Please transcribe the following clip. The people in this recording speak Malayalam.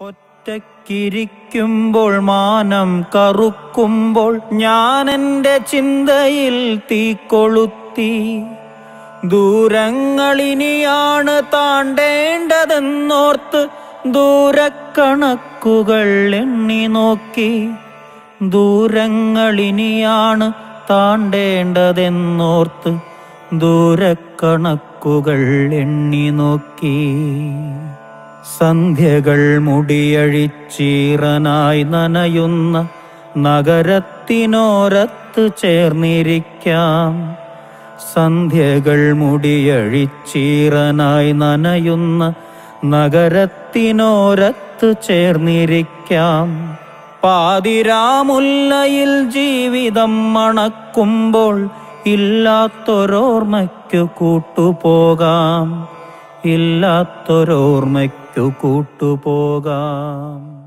ഒറ്റക്കിരിക്കുമ്പോൾ മാനം കറുക്കുമ്പോൾ ഞാൻ എന്റെ ചിന്തയിൽ തീ കൊളുത്തി. ദൂരങ്ങളിനിയാണ് താണ്ടേണ്ടതെന്നോർത്ത് ദൂരക്കണക്കുകൾ എണ്ണി നോക്കി. ദൂരങ്ങളിനിയാണ് താണ്ടേണ്ടതെന്നോർത്ത് ദൂരക്കണക്കുകൾ എണ്ണി നോക്കി. സന്ധ്യകൾ മുടിയഴിച്ചീറനായി നനയുന്ന നഗരത്തിനോരത്ത് ചേർന്നിരിക്കാം. സന്ധ്യകൾ മുടിയഴിച്ചീറനായി നനയുന്ന നഗരത്തിനോരത്ത് ചേർന്നിരിക്കാം. പാതിരാമുല്ലയിൽ ജീവിതം മണക്കുമ്പോൾ ഇല്ലാത്തൊരോർമ്മയ്ക്കു കൂട്ടുപോകാം. ഇല്ലാത്തൊരോർമ്മയ്ക്കു കൂട്ടുപോകാം.